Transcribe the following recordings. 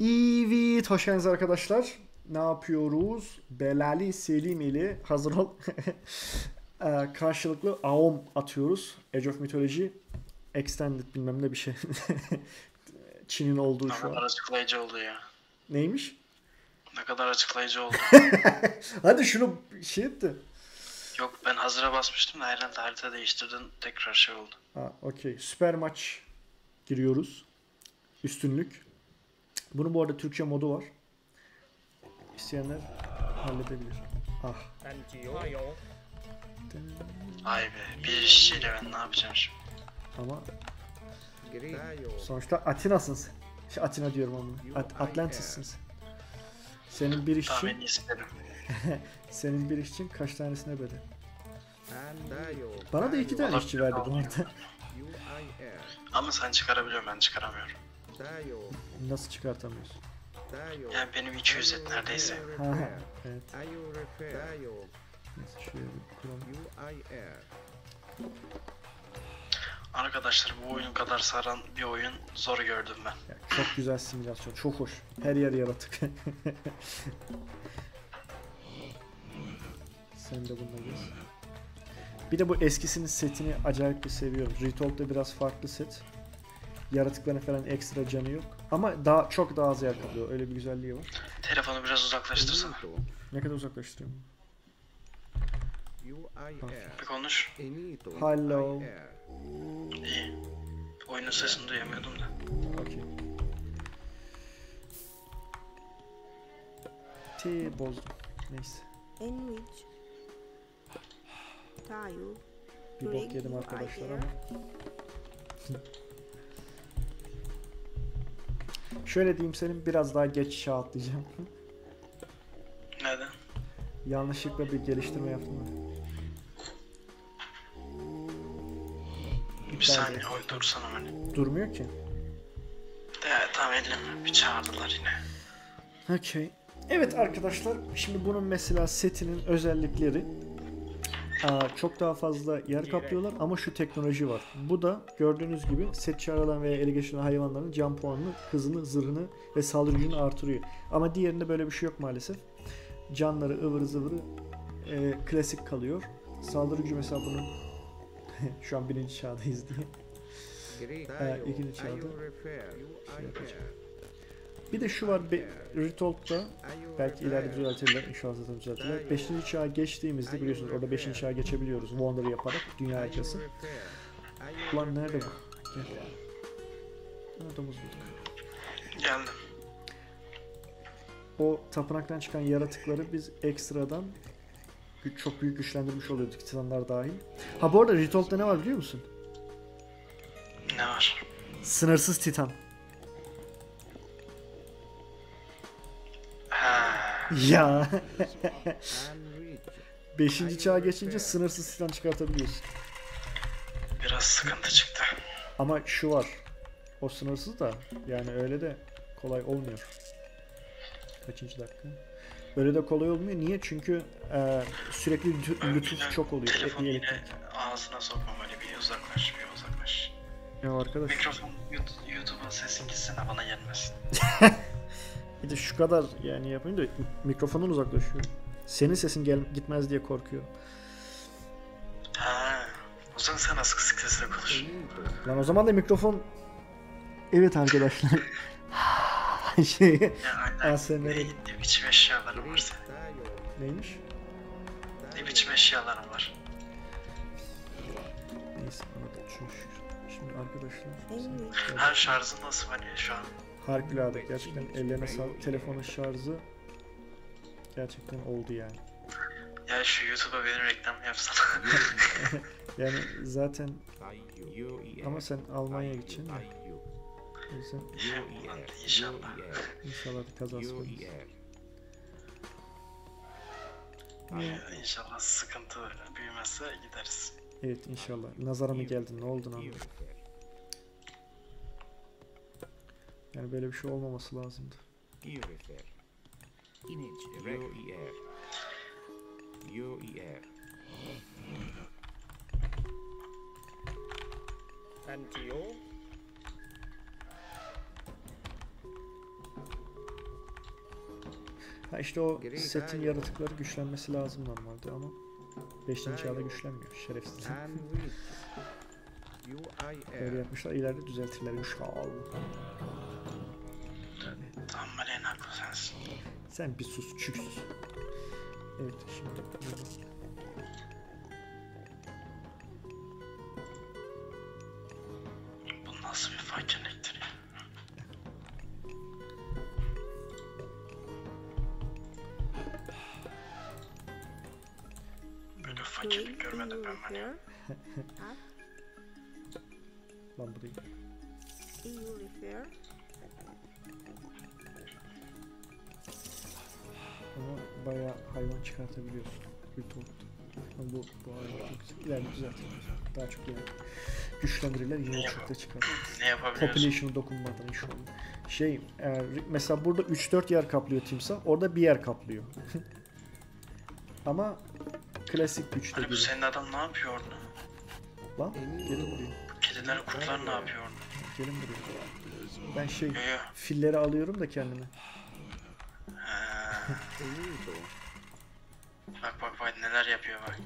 Evet, hoş geldiniz arkadaşlar. Ne yapıyoruz? Belali Selim ile hazır ol. Ee, karşılıklı AOM atıyoruz. Age of Mythology Extended bilmem ne bir şey. Çin'in olduğu Ne şu kadar an. açıklayıcı oldu ya. Neymiş? Ne kadar açıklayıcı oldu. Hadi şunu şey etti. Yok ben hazıra basmıştım da herhalde harita değiştirdin tekrar şey oldu. Ha, okey. Süper maç giriyoruz. Üstünlük. Bunun bu arada Türkçe modu var. İsteyenler halledebilir. Ah. Ay be bir işçiyle ben ne yapacağım şimdi? Ama sonuçta Atina'sın sen. Şey Atina diyorum ama. At Atlantis'sin sen. Senin bir işçin... senin bir işçin kaç tanesine bedel? Bana da iki tane işçi verdi bu arada. Ama sen çıkarabiliyorsun ben çıkaramıyorum. Nasıl çıkartamıyorsun? Yani benim 200 et neredeyse. Evet. Neyse. Arkadaşlar bu oyun kadar saran bir oyun zor gördüm ben. Ya, çok güzel simülasyon, çok hoş. Her yer yaratık. Sen de bununla gez. Bir de bu eskisinin setini acayip bir seviyorum. Retold'da biraz farklı set. Yaratıkların falan ekstra canı yok. Ama daha çok daha az yer kaplıyor. Öyle bir güzelliği var. Telefonu biraz uzaklaştırsana. Ne kadar uzaklaştırıyorum? UIR Bir konuş. Hello. İyi. Oyunun sesini duyamıyordum da. Okey. T bozdum. Neyse. Enrich. Tile. Bir bok yedim arkadaşlar ama. Şöyle diyeyim senin biraz daha geç çağ atlayacağım. Neden? Yanlışlıkla bir geliştirme yaptım da. Bir saniye oy dursana beni. Durmuyor ki. De tamam elleme. Bir çağırdılar yine. Okey. Evet arkadaşlar şimdi bunun mesela setinin özellikleri çok daha fazla yer kaplıyorlar ama şu teknoloji var. Bu da gördüğünüz gibi set çağrılan veya ele geçirilen hayvanların can puanını, hızını, zırhını ve saldırı gücünü artırıyor. Ama diğerinde böyle bir şey yok maalesef. Canları ıvırı zıvırı e, klasik kalıyor. Saldırı gücü mesela bunun şu an birinci çağdayız diye. Great ikinci çağda şey yapacağım. Bir de şu var be, Belki ileride düzeltirler. İnşallah zaten düzeltirler. 5. çağa geçtiğimizde biliyorsunuz orada 5. çağa geçebiliyoruz. Wonder yaparak dünya haritası. Ulan nerede bu? Gel. Ha, domuz bulduk. Geldim. O tapınaktan çıkan yaratıkları biz ekstradan çok büyük güçlendirmiş oluyorduk titanlar dahil. Ha bu arada Retold'da ne var biliyor musun? Ne var? Sınırsız titan. Ya. 5. çağa geçince sınırsız titan çıkartabiliyorsun. Biraz sıkıntı çıktı. Ama şu var. O sınırsız da yani öyle de kolay olmuyor. Kaçıncı dakika? Öyle de kolay olmuyor. Niye? Çünkü e, sürekli lütuf, çok oluyor. Telefonu yine ağzına sokmamalı bir uzaklaş bir uzaklaş. Ya arkadaş Mikrofon Yout- YouTube'a sesin gitsene bana gelmesin. bir de şu kadar yani yapayım da mikrofonun uzaklaşıyor. Senin sesin gel gitmez diye korkuyorum. Ha. O zaman sen nasıl kısık sesle konuş. Lan o zaman da mikrofon Evet arkadaşlar. şey Ya aynen. Ne, ne biçim eşyalarım var senin? Neymiş? Ne biçim eşyalarım var? Neyse anladım çok şükür. Şimdi arkadaşlar. Her şarjı nasıl hani şu an? Harikulade gerçekten ellerine sağlık. Telefonun şarjı gerçekten oldu yani. Ya şu YouTube'a benim reklam yapsana. Yani zaten ama sen Almanya'ya gideceksin ya. O yüzden İnşallah. inşallah bir kazası olmaz. Ya İnşallah sıkıntı büyümezse gideriz. Evet inşallah. Nazara mı geldin? Ne oldu lan? Yani böyle bir şey olmaması lazımdı. Iorefer. İnec. Ioer. Ioer. Antio. Ha işte o setin yaratıkları güçlenmesi lazım normalde ama 5. çağda güçlenmiyor şerefsiz. Böyle yapmışlar ileride düzeltirler inşallah. Sen bir sus çüksüz. Evet şimdi top. Ama bu, bu hayvan çok güzel. İleride. Daha çok yani güçlendirirler yine çok da çıkar. Ne yapabiliyorsun? Population'ı dokunmadan inşallah. Şey e, mesela burada 3-4 yer kaplıyor timsah. Orada bir yer kaplıyor. Ama klasik güçte bu gibi. senin adam ne yapıyor orada? Lan gelin buraya. Bu kediler kurtlar ne yapıyor orada? Gelin buraya. Ben şey filleri alıyorum da kendime. Bak bak bak neler yapıyor bak.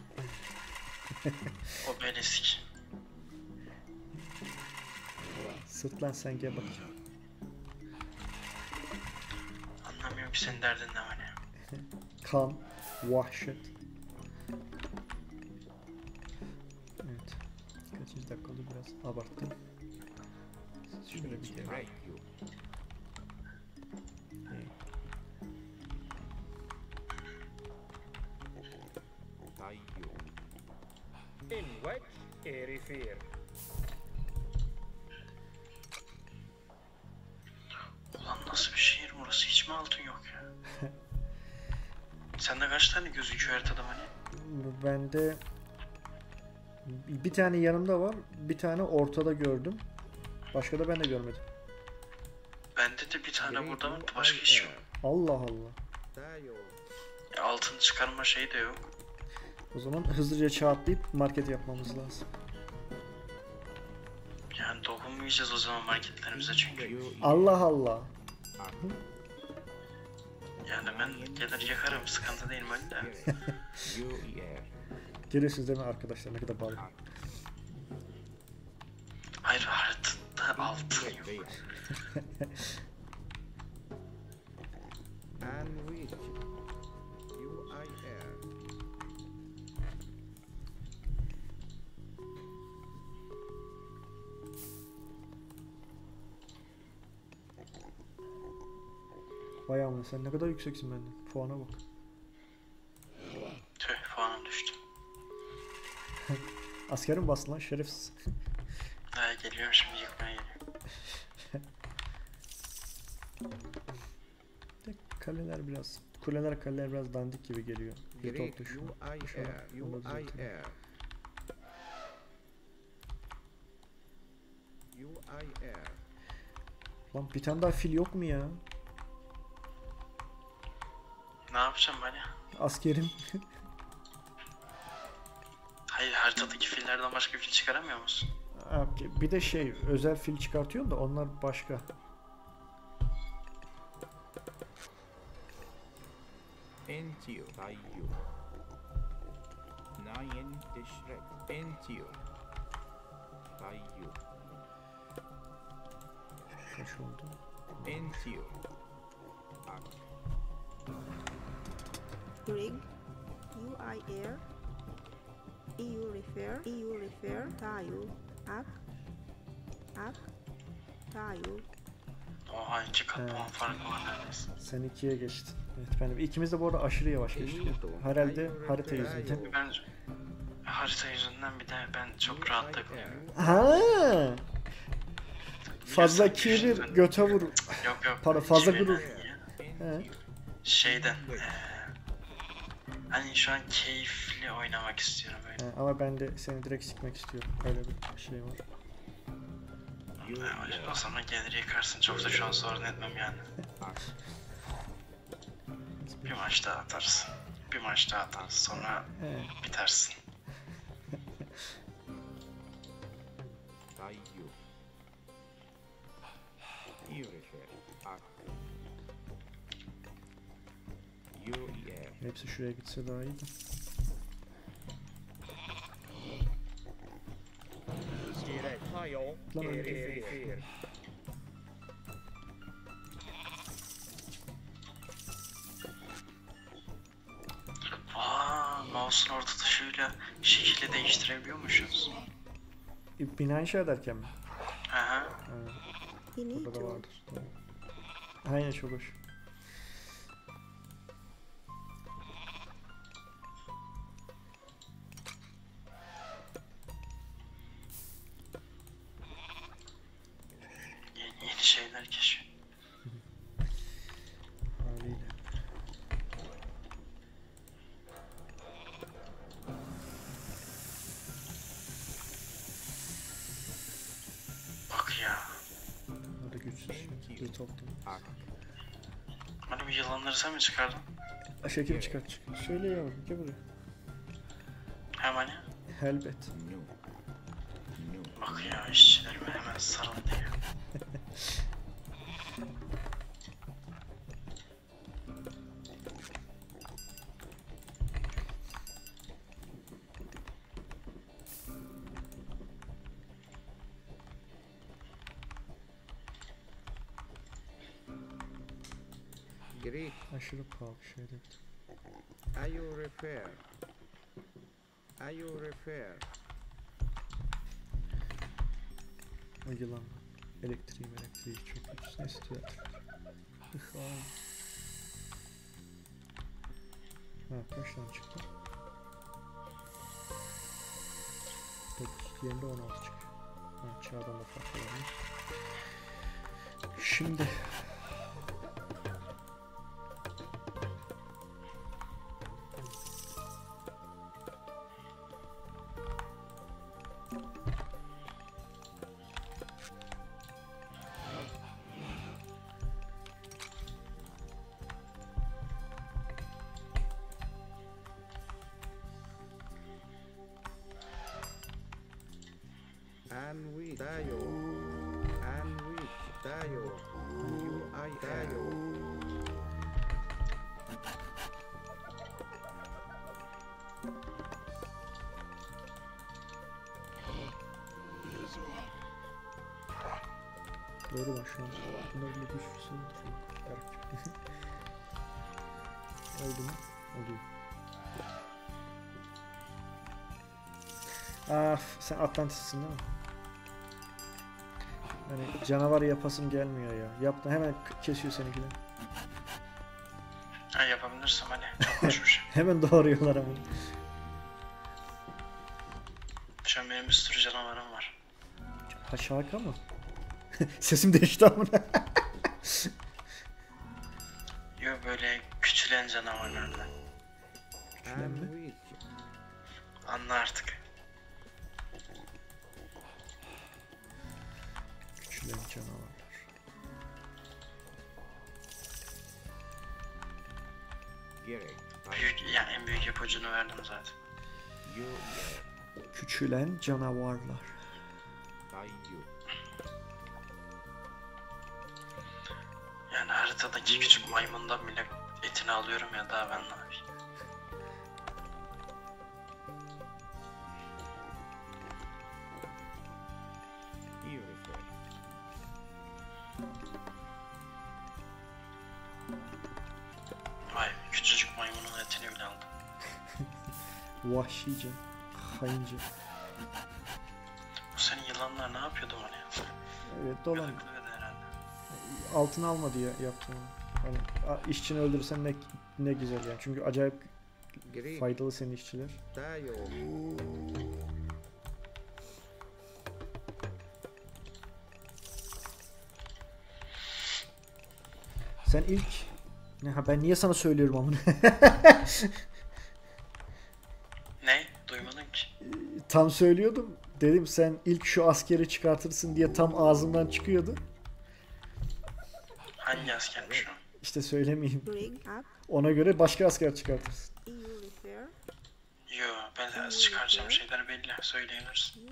o belisk. Sırt lan sen gel bak. Anlamıyorum ki senin derdin ne hani. Kan, vahşet. Evet. Kaçıncı dakika oldu biraz abarttım. Şöyle bir kere. Refer. Ulan nasıl bir şehir burası hiç mi altın yok ya? Sende kaç tane gözüküyor haritada hani? Bende bir tane yanımda var, bir tane ortada gördüm. Başka da ben de görmedim. Bende de bir tane Great burada var başka hiç yok. Allah Allah. Ya altın çıkarma şeyi de yok. O zaman hızlıca çağ atlayıp market yapmamız lazım. Yani dokunmayacağız o zaman marketlerimize çünkü. Allah Allah. Yani ben gelir yakarım sıkıntı değil böyle. Görüyorsunuz değil mi arkadaşlar ne kadar bağlı. Hayır haritada altın yok. Vay amına sen ne kadar yükseksin benden. Puana bak. Tüh puanım düştü. Askerim bastın lan şerefsiz. Ha, geliyorum şimdi yıkmaya geliyorum. Kaleler biraz, kuleler kaleler biraz dandik gibi geliyor. Bir top düşüyor. Lan bir tane daha fil yok mu ya? Yapacağım ben ya? Askerim. Hayır haritadaki fillerden başka fil çıkaramıyor musun? Abi, bir de şey özel fil çıkartıyorum da onlar başka. Entio. Tayo. Nine Tishrek. Entio. Tayo. Kaç oldu? Entio. Rig. UI air. EU refer. EU refer. Tayo. Ak. Ak. Tayo. Oha iki kat puan farkı var neredeyse. Sen ikiye geçtin. Evet ben de. İkimiz de bu arada aşırı yavaş geçtik. Herhalde harita yüzünden. Ben harita yüzünden bir de ben çok rahat takılıyorum. Ha. Fazla düşündün. göte vur. Yok yok. Para fazla gurur. He. Şeyden eee, hani şu an keyifli oynamak istiyorum böyle. Ha, ama ben de seni direkt sikmek istiyorum. Öyle bir şey var. O zaman gelir yıkarsın çok da şu an sorun etmem yani. Bir maç daha atarsın. Bir maç daha atarsın sonra He. bitersin. Hepsi şuraya gitse daha iyiydi. Lan önce- Erifir. Aa, mouse'un orta tuşuyla şekli değiştirebiliyormuşuz. E, Bina inşa ederken mi? Hı hı. Burada da vardır. Aynen çok hoş. Mi çıkardın? Şekil çıkart çıkart. Söyle yavrum gel buraya. Hemen ya. No. Bak ya işçilerime hemen sarıldı ya. Greek. Aşırı pahalı şeyler. Are you refer? Are you refer? O yılan. Elektriği elektriği çok ucuz. Ne istiyor? Üf, ay. Ha kaç tane çıktı? 9. Diğerinde 16 çıkıyor. Ha çağdan da farklı olmuş. Şimdi Ah sen Atlantis'sin değil mi? Hani canavar yapasım gelmiyor ya. Yaptı hemen kesiyor seninkiler. Ha yapabilirsem hani çok şey. Hemen doğruyorlar ama. Şu an benim bir sürü canavarım var. Ha şaka mı? Sesim değişti ama. Yo böyle küçülen canavarlarla. And mi? Anla artık. Küçülen canavarlar. Gerek. Büyük, yani en büyük ipucunu verdim zaten. Küçülen canavarlar. Yani haritadaki küçük maymundan bile etini alıyorum ya daha ben ne yapayım. Vahşice. Haince. Bu senin yılanlar ne yapıyordu bana ya? Evet dolan. Altın alma diye yaptım onu. Hani işçini öldürürsen ne ne güzel yani. Çünkü acayip faydalı senin işçiler. Sen ilk ne ha ben niye sana söylüyorum ama tam söylüyordum. Dedim sen ilk şu askeri çıkartırsın diye tam ağzımdan çıkıyordu. Hangi askermiş o? İşte söylemeyeyim. Ona göre başka asker çıkartırsın. Yo ben çıkaracağım şeyler belli. Söyleyebilirsin.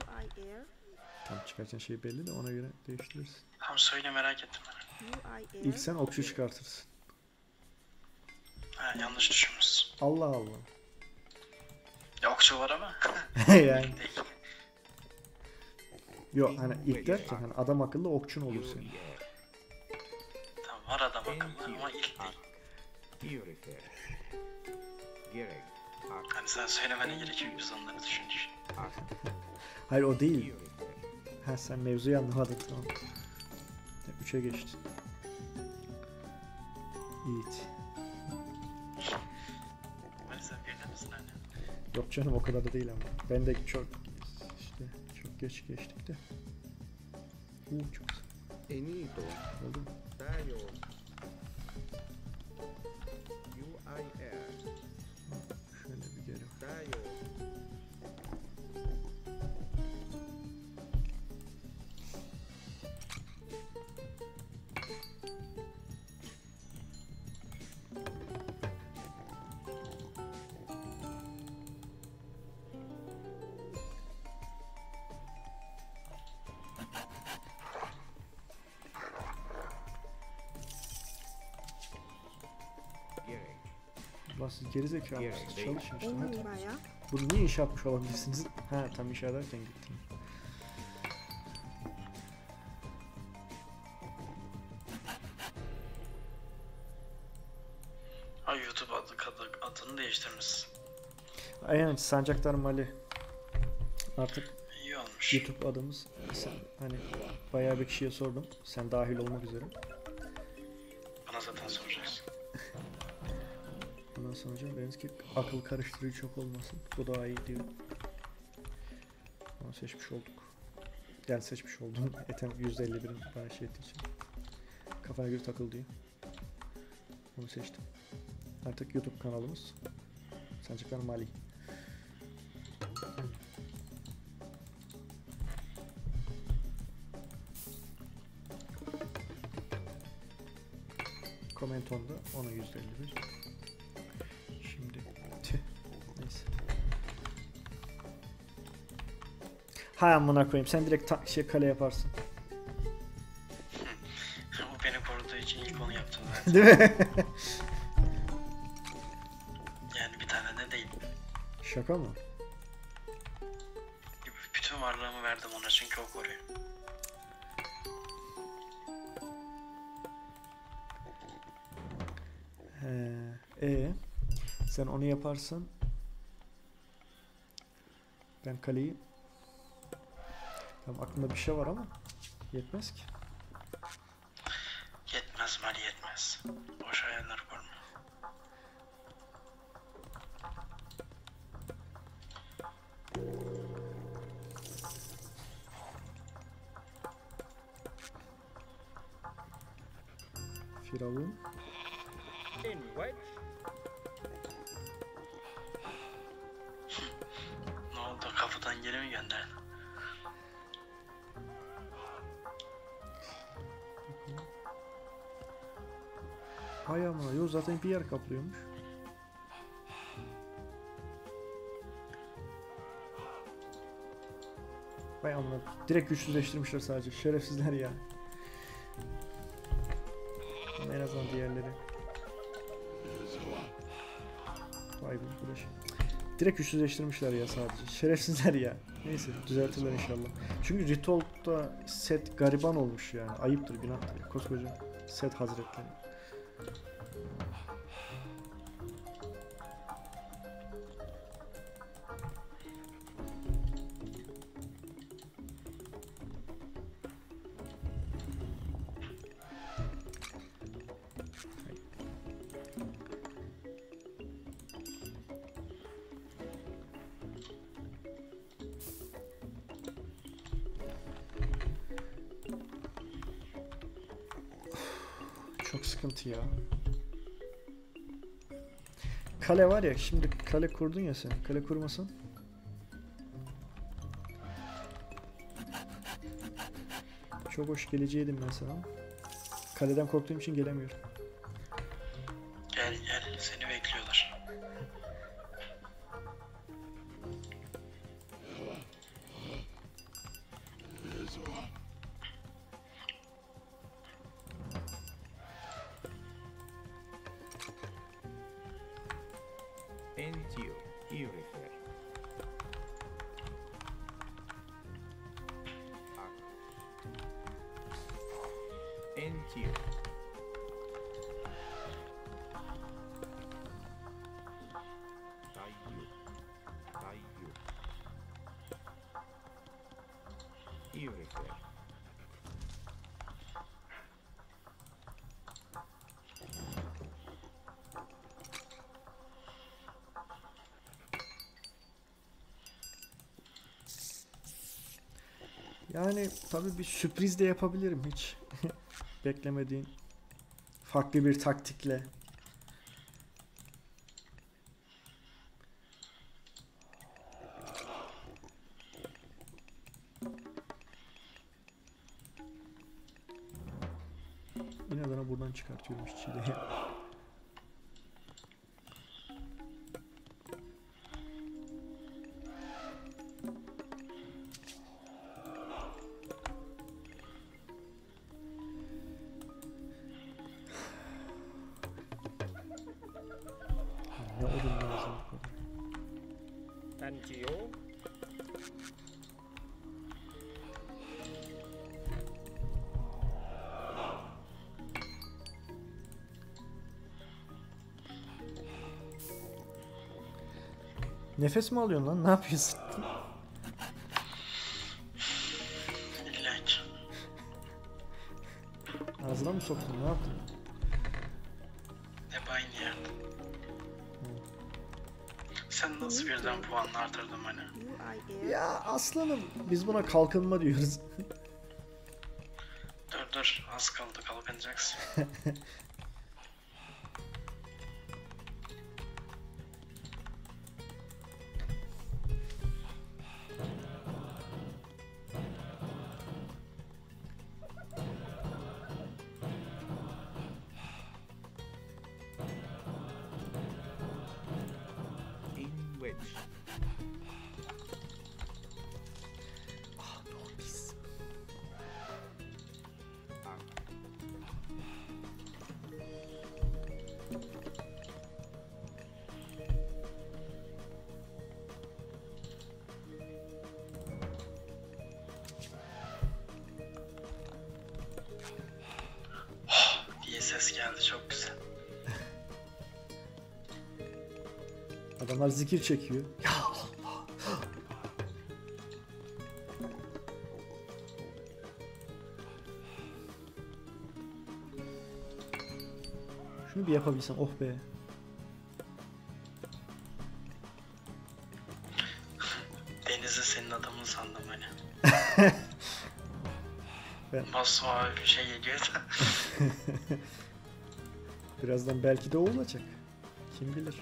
Tam çıkartacağın şey belli de ona göre değiştiririz. Tamam söyle merak ettim ben. İlk sen okçu çıkartırsın. Ha Ya yanlış düşünmüşsün. Allah Allah. Okçu var ama. yani yok hani ilk derken hani adam akıllı okçun olur senin. Tamam var adam akıllı ama ilk değil. Hani sen söylemene gerek yok biz onları düşündük. Hayır o değil. Ha sen mevzuyu anlamadın tamam. 3'e geçtin. Yiğit. Yok canım o kadar da değil ama. Ben de çok işte çok geç geçtik de. Uuu çok Enito. oldu mu? Tayo. UIR. Ulan siz geri zekalı Gerek mısınız? Çalışın işte hadi. Buyer? Bunu niye inşa yapmış olabilirsiniz? Ha tam inşa ederken gittim. Ay YouTube adı, adı, adını değiştirmişsin. Aynen Sancaktar Mali. Artık İyi olmuş. YouTube adımız. Sen hani bayağı bir kişiye sordum. Sen dahil olmak üzere. Ondan sonra dediniz ki akıl karıştırıcı çok olmasın. Bu daha iyi diyor. Onu seçmiş olduk. Yani seçmiş oldum. Etem %51'in bana şey ettiği için. Kafana göre takıl diyor. Onu seçtim. Artık YouTube kanalımız. Sancaklar Mali. Komentonda ona %51. Hay amına koyayım sen direkt ta- şey kale yaparsın. o beni koruduğu için ilk onu yaptım zaten. Değil mi? Yani bir tane de değil. Şaka mı? Bütün varlığımı verdim ona çünkü o koruyor. He, e sen onu yaparsan ben kaleyi Tamam aklımda bir şey var ama yetmez ki. Yetmez Mali yetmez. Boş hayaller kurma. Firavun. In which Hay amına yok zaten bir yer kaplıyormuş. Vay amına direkt güçsüzleştirmişler sadece şerefsizler ya. Ama en azından diğerleri. Vay be arkadaş. Direkt güçsüzleştirmişler ya sadece. Şerefsizler ya. Neyse düzeltirler inşallah. Çünkü Ritold'da set gariban olmuş yani. Ayıptır günahtır. Koskoca set hazretleri. Şimdi kale kurdun ya sen. Kale kurmasan. Çok hoş geleceğiydim ben sana. Kaleden korktuğum için gelemiyorum. Gel gel seni bekliyorlar. Tabii bir sürpriz de yapabilirim hiç. Beklemediğin farklı bir taktikle. Nefes mi alıyorsun lan? Ne yapıyorsun? İlla ki. Ağzına mı soktun? Ne yaptın? Hep aynı ya. Sen nasıl birden puan artırdın hani? Ya aslanım biz buna kalkınma diyoruz. Adamlar zikir çekiyor. Ya Allah. Şunu bir yapabilsem oh be. Deniz'i senin adamın sandım hani. Ben- Masmavi bir şey geliyor da. Birazdan belki de o olacak. Kim bilir.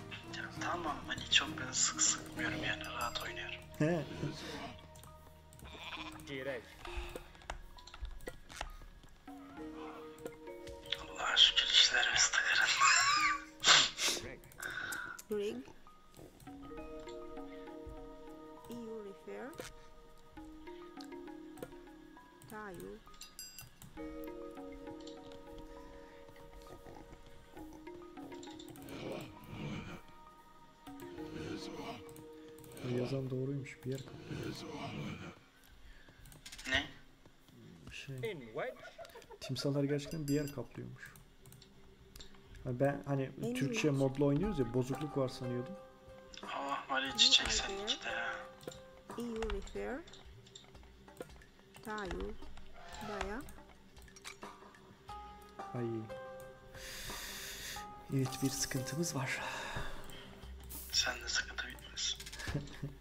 Tamam hani çok ben sık sıkmıyorum yani rahat oynuyorum. He. Jirek. Allah'a şükür işlerimiz tıkırın. Rig. Yazan doğruymuş. Bir yer ne? Şey. Timsahlar gerçekten bir yer kaplıyormuş. Ben hani En Türkçe iyisi. modla oynuyoruz ya bozukluk var sanıyordum. Oh var çiçek seninki de ya. EU refer. Tayo. Baya. Ay. Evet bir sıkıntımız var. Sen de sıkıntı bitmez.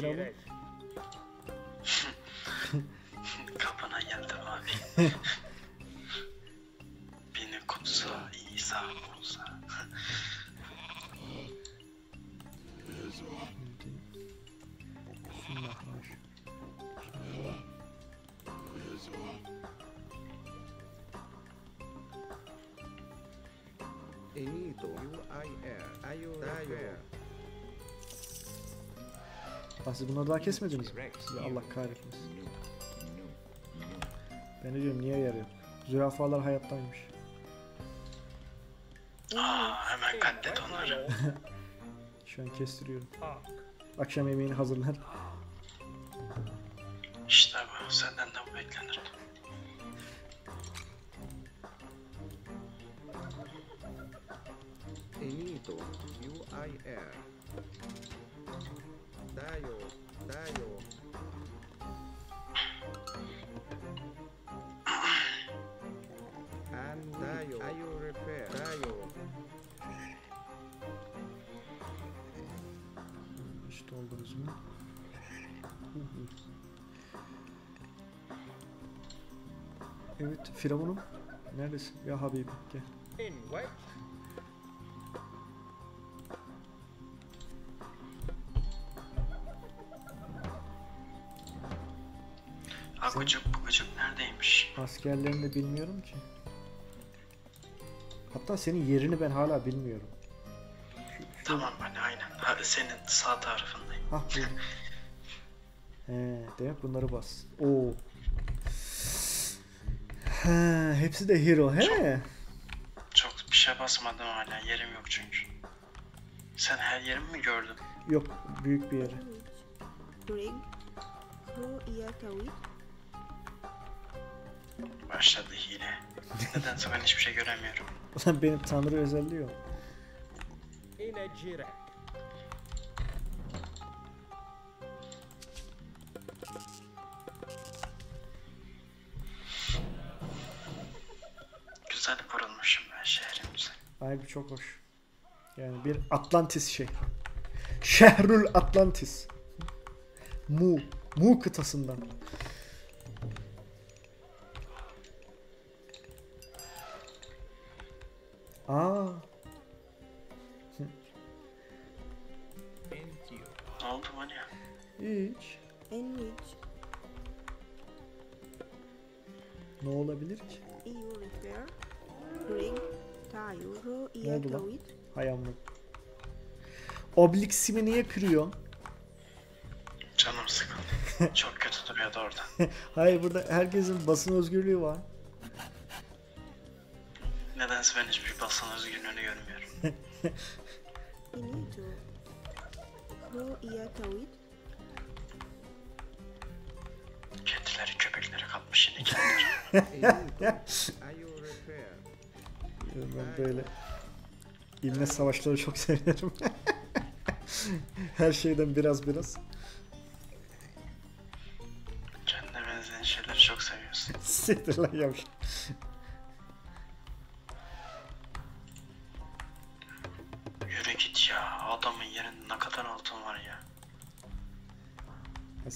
Jirek. Kapına geldim abi. Beni kutsa, İsa kutsa. Bismillah. Enito. UIR. Tayo. Tayo. Ah siz bunları daha kesmediniz mi? Sizi Allah kahretmesin. Ben de diyorum niye yarıyor? Zürafalar hayattaymış. Aa hemen katlet onları. Şu an kestiriyorum. Akşam yemeğini hazırlar. İşte bu. Senden de bu beklenir. Enito, UIR. Dayo, Dayo. And Dayo, Dayo repair, Dayo. İşte oldunuz mu? Evet, Firavunum. Neredesin? Ya Habibim gel. In white. Akucuk bukucuk neredeymiş? Askerlerini de bilmiyorum ki. Hatta senin yerini ben hala bilmiyorum. Şu. Tamam hani aynen. Ha, senin sağ tarafındayım. Hah buldum. He, demek bunları bas. Oo. Ha, hepsi de hero. He. Çok bir şey basmadım hala. Yerim yok çünkü. Sen her yerimi mi gördün? Yok, büyük bir yere. Greg. Ro Iatawit. Başladı hile. Nedense ben hiçbir şey göremiyorum. Ulan benim tanrı özelliği gira. Güzel kurulmuşum ben şehrimizde. Ay bu çok hoş. Yani bir Atlantis şehri. Şehrül Atlantis. Mu. Mu kıtasından. Aa, Ne oldu Mania? hiç. In which Ne olabilir ki? EU repair. Greg. Tayo. Ro Ne oldu lan? Hay amına. Obliksimi niye kırıyorsun? Canım sıkıldı. Çok kötü duruyordu orada. Hayır burada herkesin basın özgürlüğü var. Nedense ben hiçbir basın özgürlüğünü görmüyorum. Inito. Ro Iatawit. Kedileri köpekleri kapmış yine kendileri. Ben böyle ilme savaşları çok severim. Her şeyden biraz biraz. Kendine benzeyen şeyleri çok seviyorsun. Siktir lan yavş.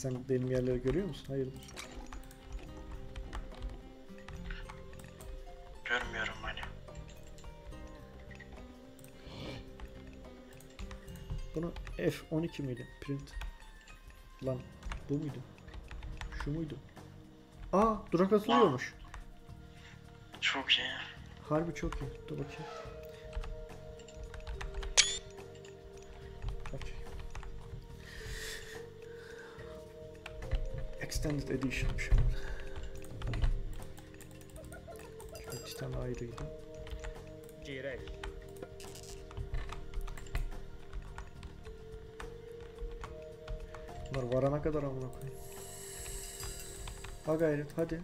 Sen benim yerleri görüyor musun? Hayır. Görmüyorum hani. Bunu F12 miydi? Print. Lan bu muydu? Şu muydu? Aa durak atılıyormuş. Çok iyi. Harbi çok iyi. Dur bakayım. Extended Edition'mış. Titan ayrıydı. Giresh. Bunlar varana kadar amına koyayım. Ha gayret hadi.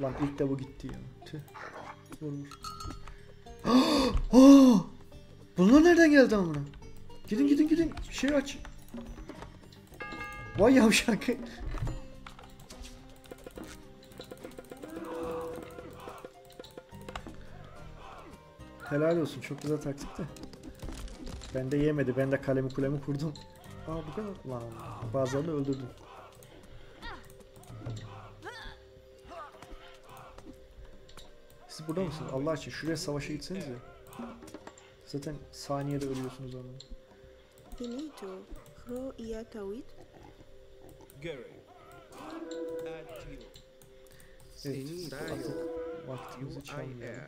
Lan ilk de bu gitti ya. Tüh. Vur vur. Aa! Bunlar nereden geldi amına? Gidin gidin gidin. Şey aç. Vay yavşak. Helal olsun. Çok güzel taktik de. Ben de yemedi. Ben de kalemi kulemi kurdum. Aa bu kadar. Lan bazılarını öldürdüm. Siz burada mısınız? Allah için şuraya savaşa gitsenize. Zaten saniyede ölüyorsunuz ama. Enito, artık vaktimizi çalmayalım.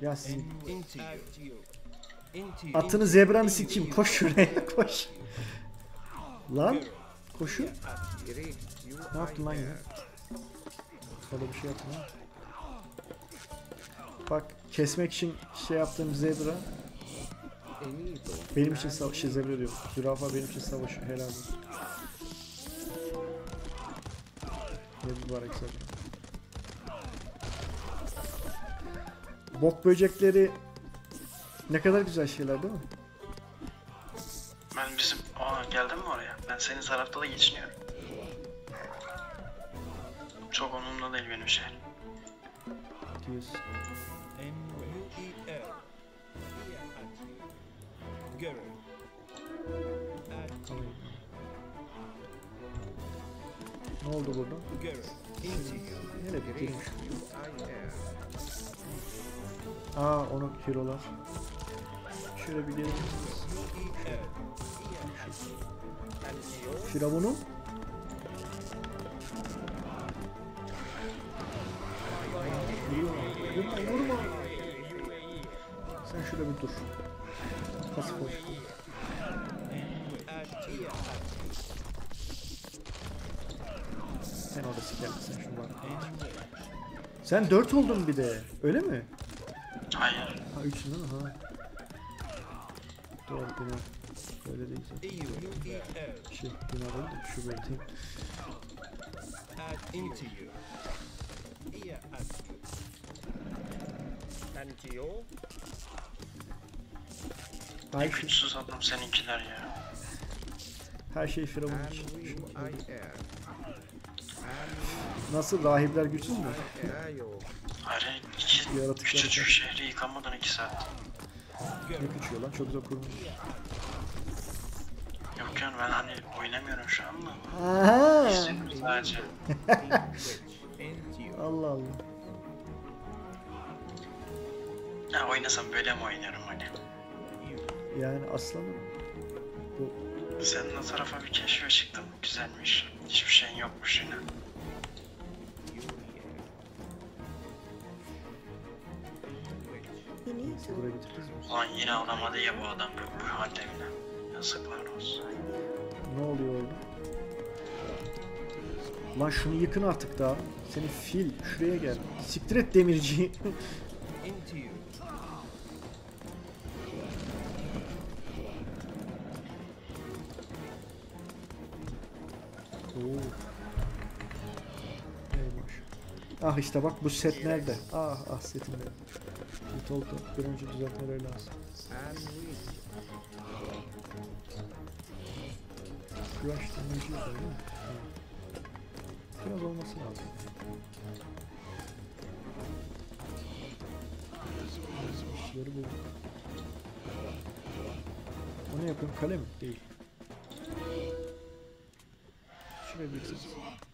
Ya sizin Into you. Into atını zebranı sikeyim koş şuraya koş. Lan Koşu. Ne yaptın lan am. Sana bir şey yapma. Bak kesmek için şey yaptığım zebra. Benim için savaş şey zebra diyorum. Zürafa benim için savaşıyor helal olsun. Ne mübarek zebra. Bok böcekleri ne kadar güzel şeyler değil mi? Ben bizim... Aa geldin mi oraya? Ben senin tarafta da geçiniyorum. Çok onunla değil benim şey. Diyorsun. Tamam. Ne oldu burada? Bitirmiş. I am. Aa onu hero'lar. Şöyle bir gelin. U-E-L. And you. Firavun'u Vurma, vurma. Sen şurada bir dur. At here. Sen orada siker sen şunu bak. Sen 4 oldun bir de. Öyle mi? Hayır. Ha 3'sün değil mi? Ha. Doğru bina. Öyle değil zaten. Şey bina değil de şu you. And you. Ne güçsüz adam seninkiler ya. her şey Firavun için. Nasıl rahipler güçsüz mü? Hayır iki Yaratıklar küçücük şehri yıkamadan iki saat. Ne küçüyor lan çok güzel kurmuş. Yok yani ben hani oynamıyorum şu anda. Aha. İzliyorum sadece. Allah Allah. Ya oynasam böyle mi oynarım hani? Yani aslanım. Bu Senin o tarafa bir keşfe çıktım. Güzelmiş. Hiçbir şeyin yokmuş yine. Buraya mi? Ulan yine alamadı ya bu adam bu, bu halde bile. Yazıklar olsun. Ne oluyor orada? Lan şunu yıkın artık daha. Senin fil şuraya gel. Siktir et demirciyi. Ah işte bak bu set nerede? Ah ah setim nerede? Set oldu. Bir önce düzeltmeleri lazım. Öyle mi? Ha. Biraz olması lazım. İşleri bu. O ne yapıyorum? Kale mi? Değil. Şuraya bir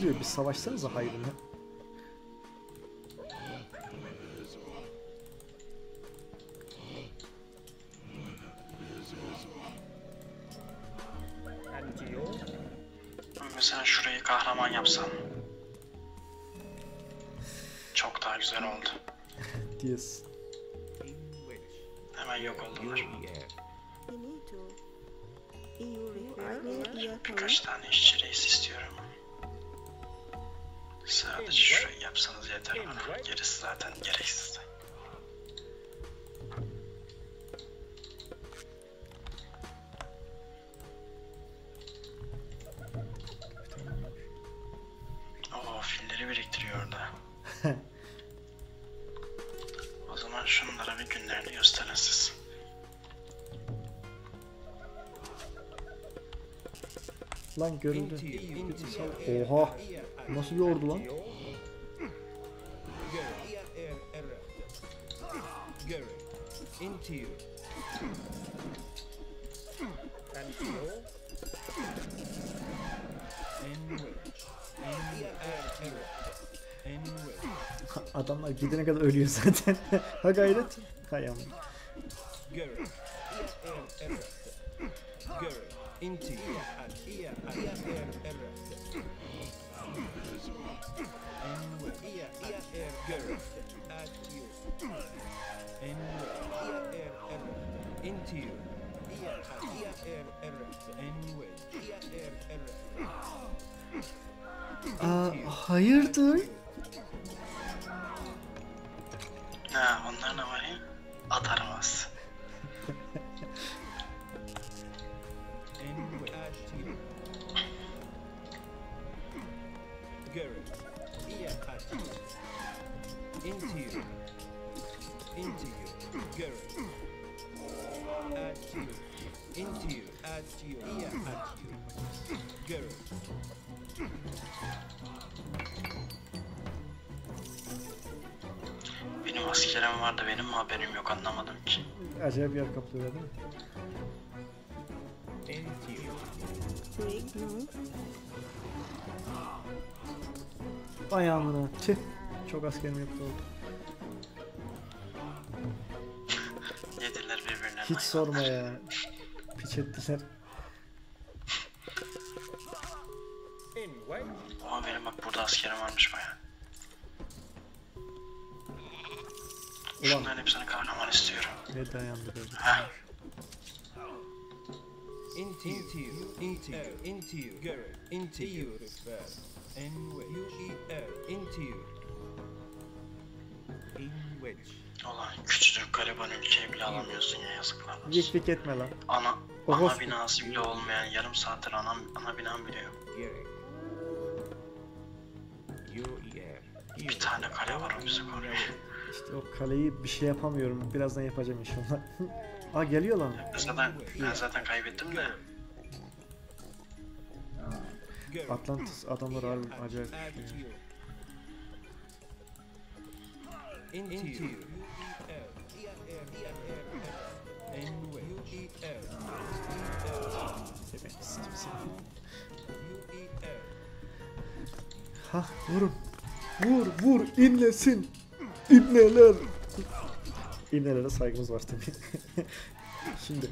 Okluyor. Bir savaşsanıza you. Mesela şurayı kahraman yapsan. Çok daha güzel oldu. Diyorsun. Hemen yok oldular. Birkaç tane işçi reis istiyorum. Sadece şurayı yapsanız yeter bana. Gerisi zaten gereksiz. Oo filleri biriktiriyor orada. o zaman şunlara bir günlerini gösterin. Lan göründü. Into you. Antio. Anyway. Ia er errate. Anyway. Adamlar gidene kadar ölüyor zaten. ha gayret. Hay amma. Gary. Ia er errate. Gary. Into you. Ia errate. Aa, hayırdır? Ha onlar ne var ya? At arabası. Gary. At you. Into you. At you. Ia at you. Gary. Benim askerim vardı benim mi haberim yok anlamadım ki. Acayip yer kaplıyor değil mi? Into you. Ayağımına. Tüh. Çok askerim yoktu oldu. Hiç sorma ya. Piç ettiler. In. Ama benim bak burada askerim varmış baya. Ulan Şunların hepsini kahraman istiyorum. ne dayandı böyle. Ha. Into you. Into you. Into you. Into you. Gary. Into you. Refer. Anyway. You e Into you. In which. Ulan küçücük gariban ülkeyi bile alamıyorsun ya yazıklar olsun. Vik vik etme lan. Ana, O ana host- binası bile olmayan yarım saattir ana, ana binam bile yok. Bir tane kale var o bizi koruyor. İşte o kaleyi bir şey yapamıyorum. Birazdan yapacağım inşallah. Aa geliyor lan. Ben zaten, ben zaten kaybettim de. Atlantis adamlar harbi acayip you. Into you. Seni sikeyim seni. You e Ha vurun. Vur vur inlesin. İbneler. İbnelere saygımız var tabii. Şimdi.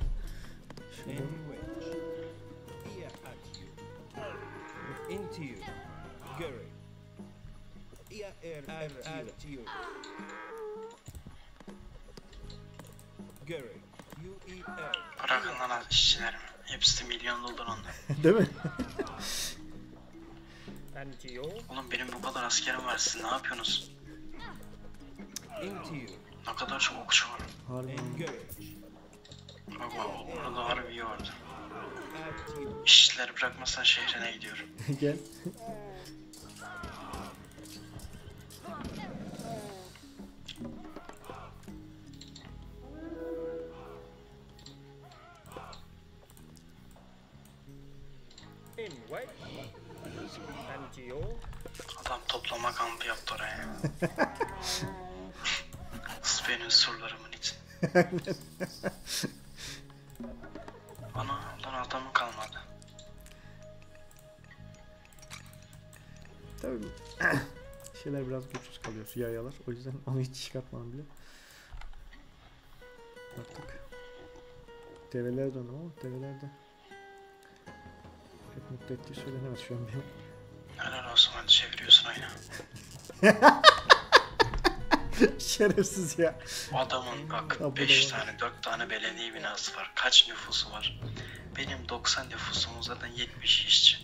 Bırakın lan işçilerimi. Hepsi de milyon dolar onlar. değil mi? Oğlum benim bu kadar askerim var siz ne yapıyorsunuz? Ne kadar çok okçu var. Harbi. Bak bak orada harbi iyi vardı. At you. İşçileri bırakmazsan şehrine gidiyorum. Gel. Toplama kampı yaptı oraya. Benim surlarımın için. Ana lan adamı kalmadı. Tabii şeyler biraz güçsüz kalıyor yayalar. O yüzden onu hiç çıkartmadım bile. Baktık. Develere döndüm ama develer de pek mutlu ettiği söylenemez şu an benim. Şerefsiz ya. Adamın bak Ha, bu 5 da var. tane 4 tane belediye binası var. Kaç nüfusu var? Benim 90 nüfusum zaten 70 işçi.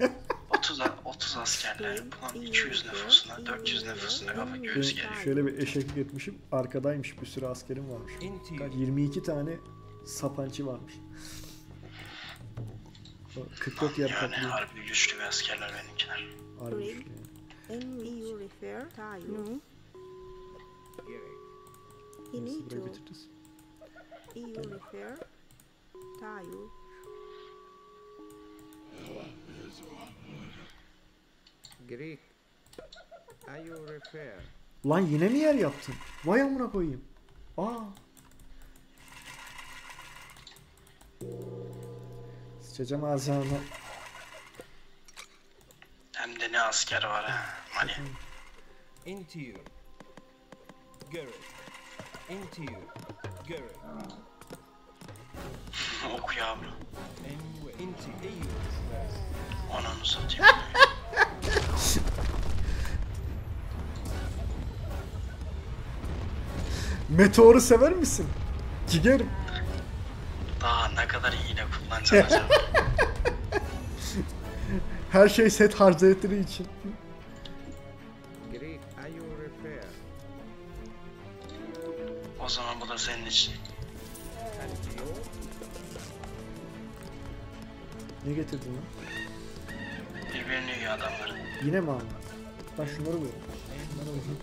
30 a- 30 askerler. Bunun 200 nüfusuna, 400 nüfusuna kafa göğüs geliyor. şöyle bir eşeklik etmişim. Arkadaymış bir sürü askerim varmış. Into Kaç- you. 22 tane sapançı varmış. O 44 yer Yani harbi güçlü bir askerler benimkiler. Harbi güçlü yani. And you refer tayo. No. Gary. Neyse Inito. burayı bitiririz. You refer tayo. Greek. Are you refer? Lan yine mi yer yaptın? Vay amına koyayım. Aa. Sıçacağım ağzına. Hem de ne asker var ha. Hani Into you. Garrett. Into you. Garrett. oku yavrum. Into you. Onu satayım. Meteoru sever misin? Cigerim. Daha ne kadar iğne kullanacaksın acaba? Her şey set harcayetleri için. O zaman bu da senin için. Ne getirdin lan? Birbirini yiyor adamların. Yine mi abi? Ben şunları koyayım. Şunları koyayım.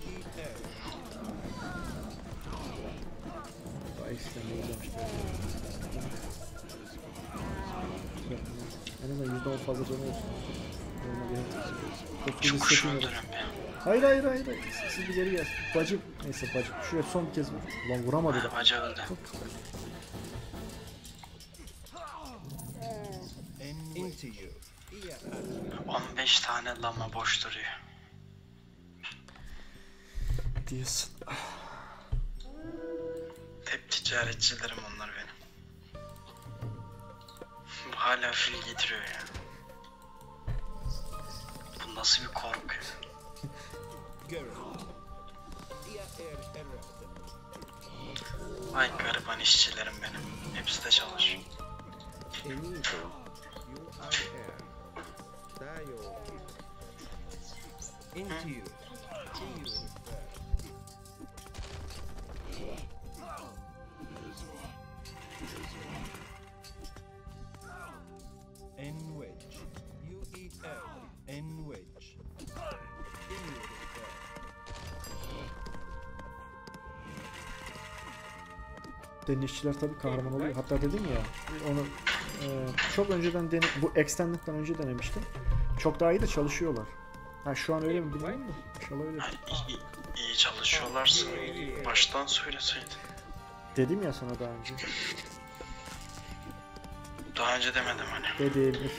Vay işte ne olacağım işte. En azından yüzde on fazla canı olsun. Çok şu lira. be. Hayır hayır hayır. hayır. Siz- bir geri gel. Bacım. Neyse bacım. Şuraya son bir kez vur. Ulan vuramadı da. Baca öldü. Into you. Yeah. 15 tane lama boş duruyor. Diyorsun. Hep ticaretçilerim onlar benim. Hala fil getiriyor ya. Bu nasıl bir korku? Vay gariban işçilerim benim. Hepsi de çalışıyor. Into you. Denizciler tabii kahraman oluyor. Hatta dedim ya onu e, çok önceden dene, bu Extended'dan önce denemiştim. Çok daha iyi de çalışıyorlar. Ha şu an öyle mi bilmiyorum da. İnşallah öyle. İyi, iyi çalışıyorlarsa baştan söyleseydin. Dedim ya sana daha önce. Daha önce demedim hani. Dedim.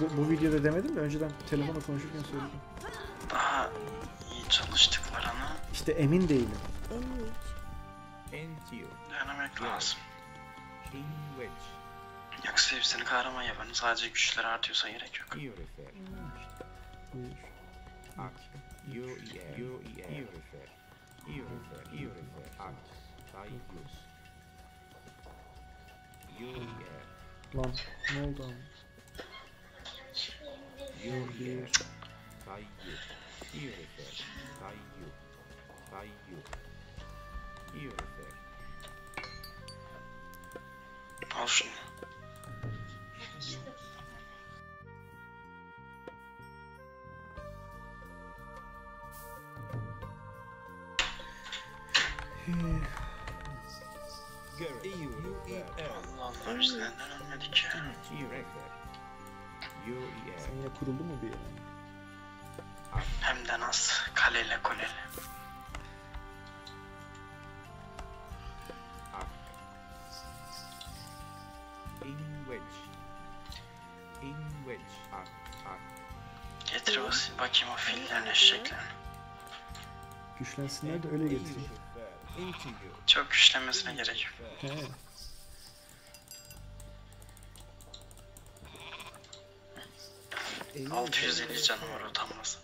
Bu, bu videoda demedim de önceden telefonla konuşurken söyledim. Daha iyi çalıştıklarını İşte emin değilim. In you. denemek lazım. In wedge. Yoksa hepsini kahraman yapanın sadece güçleri artıyorsa gerek yok. You refer. Buyur. E E. You refer. You refer. Act. Titus. You E Lan ne oldu abi? You E Tayu. Al şunu. Garrett. You You L. Allah Allah biz neden ölmedik ya? You refer. You E Sen yine kuruldu mu bir yere? Hem de nasıl? Kaleyle koleli. Getir o bakayım o fillerin eşeklerini. Güçlensinler de öyle getireyim. Çok güçlenmesine gerek yok. He. In 650 canım var utanmaz.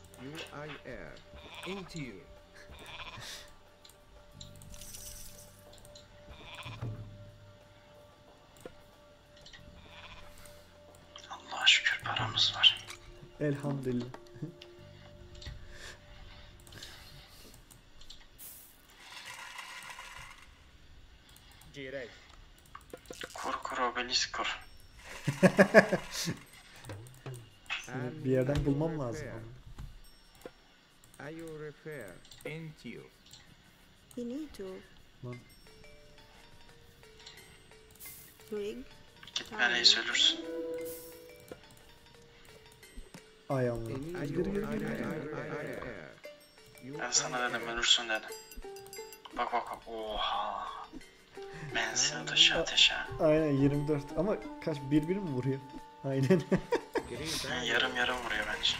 Into you. Paramız var. Elhamdülillah. Girei. Kur kur obelisk kur. Bir yerden bulmam lazım. Are you refer? Into you. Finito. Lan. Gitme reis ölürsün. Ay amına. Gir gir gir. Ben sana dedim ölürsün dedim. Bak bak bak. Oha. Menzili dışı ateş ha. Aynen 24 ama kaç bir bir mi vuruyor? Aynen. Yani yarım yarım vuruyor bence.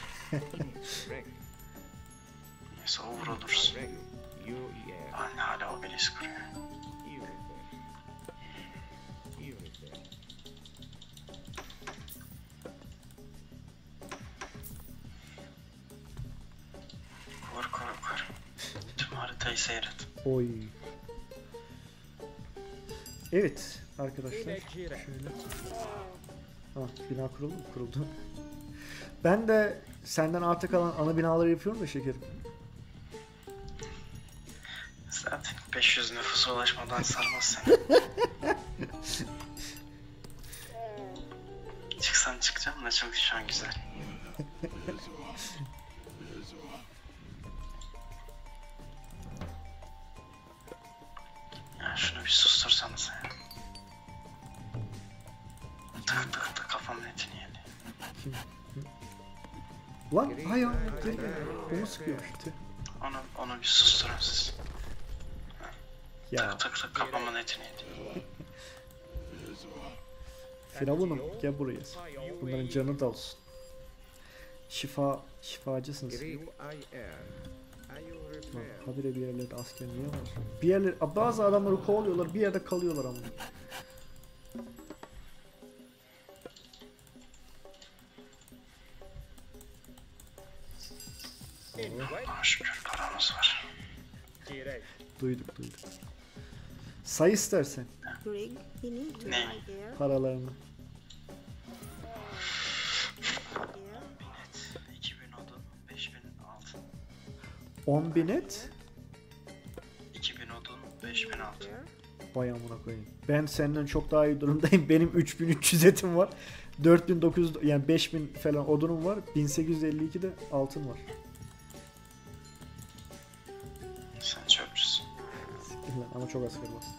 Neyse o yeah, Anne hala obelisk kuruyor. Haritayı seyret. Oy. Evet arkadaşlar. Şöyle. Ha bina kuruldu mu? Kuruldu. Ben de senden arta kalan ana binaları yapıyorum da şekerim. Zaten 500 nüfusa ulaşmadan sarmaz seni. Çıksan çıkacağım da çok şu an güzel. hay ya geri gel. Onu sıkıyormuş. Tüh. Onu, onu bir susturun siz. Ya Tık tık tık kafamın etini yedi. Firavunum gel buraya. Bunların canı da olsun. Şifa, şifacısınız. Habire bir yerlerde asker niye var? Bir yerler, bazı adamları kovalıyorlar bir yerde kalıyorlar ama. Allah'a şükür paramız var. Duyduk duyduk. Say istersen Ne? paralarını. Here. 2000 odun, 5000 altın. 10 bin et. 2000 odun, 5000 altın. Vay amına koyayım. Ben senden çok daha iyi durumdayım. Benim 3300 etim var. 4900 yani 5000 falan odunum var. 1852 de altın var. Sen çöpçüsün. Siktir lan ama çok asker bastım.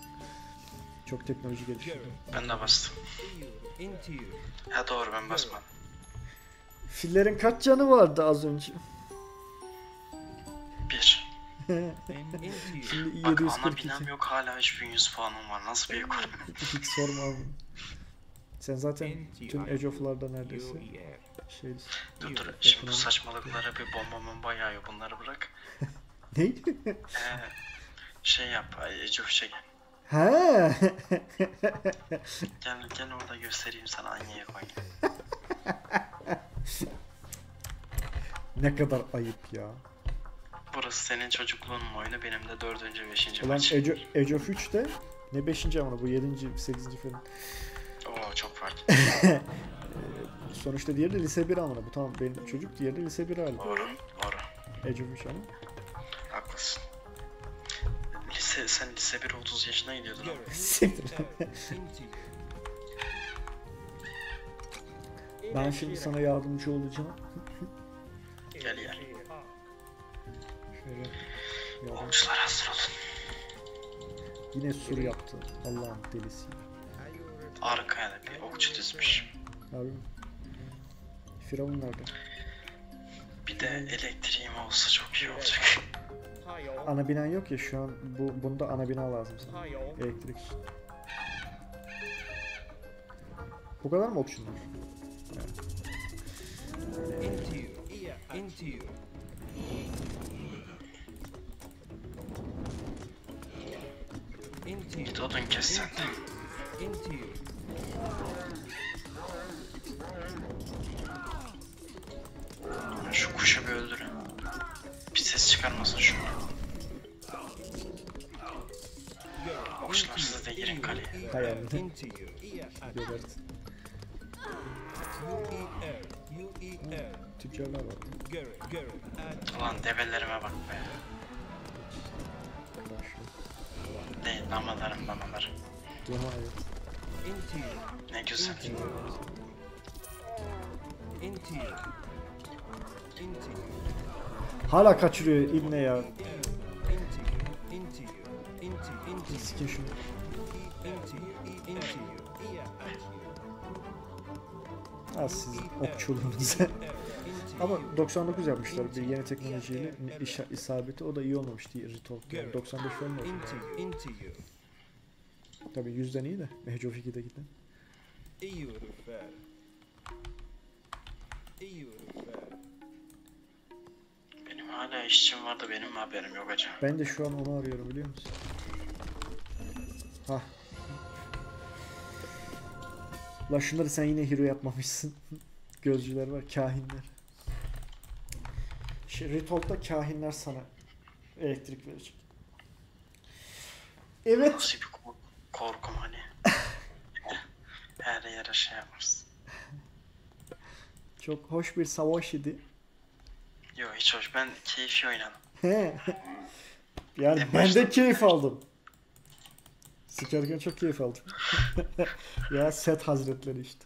Çok teknoloji geliştirdim. Ben de bastım. Ha doğru ben basmadım. Fillerin kaç canı vardı az önce? Bir. Şimdi Bak ana 742. binam yok hala 3100 puanım var. Nasıl bir ekonomi? Hiç sorma abi. Sen zaten tüm. Age of'larda neredeyse yeah. şey dur dur şimdi bu saçmalıklara bir bomba bomba yağıyor bunları bırak. Neydi? Ee, şey yap Ece Ufuş'a gel. ha. Gel gel orada göstereyim sana aynaya koy. ne kadar ayıp ya. Burası senin çocukluğunun oyunu benim de 4. 5. Ulan maç. Age, Age of 3'te ne 5. ama bu 7. 8. falan. Oo çok farklı. Sonuçta diğeri de lise 1 amına. Bu tamam benim çocuk diğeri de lise 1 hali. Doğru doğru. Of 3 ama. Haklısın. Lise, sen lise 1 30 yaşına gidiyordun ama. Ben şimdi sana yardımcı olacağım. Gel gel. Şöyle. Okçular hazır olun. Yine sur yaptı. Allah'ın delisi. Arkaya da bir okçu dizmiş. Abi. Firavun nerede? Bir de elektriğim olsa çok iyi olacak. Ana binan yok ya şu an bu bunda ana bina lazım sana. Elektrik. Bu kadar mı you. Git odun kes sen de. Şu kuşu bir öldürün. Çıkarmasın şu. Okçular siz de girin kaleye. Hay Allah. Into you. Yeah. Gebertin. U-E-R. U-E-R. Tüccarlar var. Gary. Gary. Add Ulan develerime bak be. Değil namalarım namalarım. Dua et. Ne güzel. Into you. Into. Hala kaçırıyor ibne ya. Sikin şunu. Az sizin okçuluğunuza. Ama 99 yapmışlar bir yeni teknolojiyle isabeti o da iyi olmamış diye Retold. Yani 95 olmamış. Tabii 100'den iyi de Age of 2'de giden. EU hala işçim var da benim mi haberim yok acaba? Ben de şu an onu arıyorum biliyor musun? Hah. La şunları sen yine hero yapmamışsın. Gözcüler var, kahinler. Şey, kahinler sana elektrik verecek. Evet. Nasıl bir kork- korkum hani. Her yere şey yaparsın. Çok hoş bir savaş idi. Yo hiç hoş. Ben keyfi oynadım. He. yani En ben de keyif aldım. Sikerken çok keyif aldım. ya set hazretleri işte.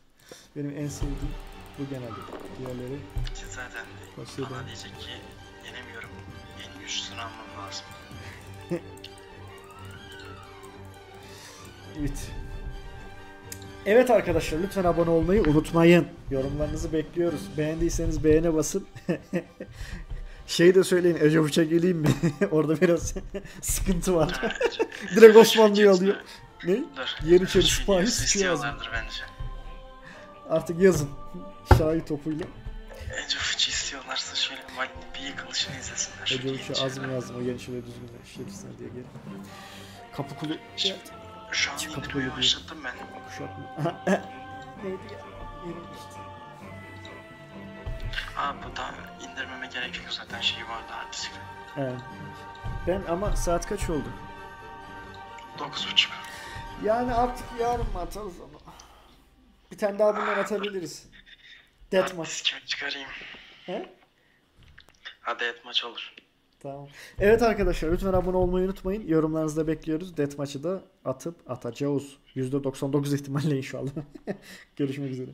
Benim en sevdiğim bu genelde. Diğerleri Ki zaten Tavsiye bana diyecek ki yenemiyorum. En güçlüsünü almam lazım. Evet. Evet arkadaşlar lütfen abone olmayı unutmayın. Yorumlarınızı bekliyoruz. Beğendiyseniz beğene basın. şey de söyleyin Ece Uç'a geleyim mi? Orada biraz sıkıntı var. Direkt Osmanlı'yı alıyor. Ne? Yeniçeri sipahi ağzına. istiyorlardır bence. Artık yazın. Şahi topuyla. Ece Fıçı istiyorlarsa şöyle Magni bir yıkılışını izlesinler. Ece Yeniçeri. az mı yazdım o Yeniçeri düzgün işletirsin diye geri. Kapı kulu. Şimdi Şu an Kapı indirmeyi başlattım ben. Kuşatma. Neydi ya? Aa bu da indirmeme gerek yok zaten şey vardı hard diskte. Evet. Ben ama saat kaç oldu? 9.30. Yani artık yarın mı atarız onu? Bir tane daha bundan atabiliriz. Hard Deathmatch. diskimi çıkarayım. He? Hadi et maç olur. Tamam. Evet arkadaşlar lütfen abone olmayı unutmayın. Yorumlarınızı da bekliyoruz. Deathmatch'ı da atıp atacağız. %99 ihtimalle inşallah. Görüşmek üzere.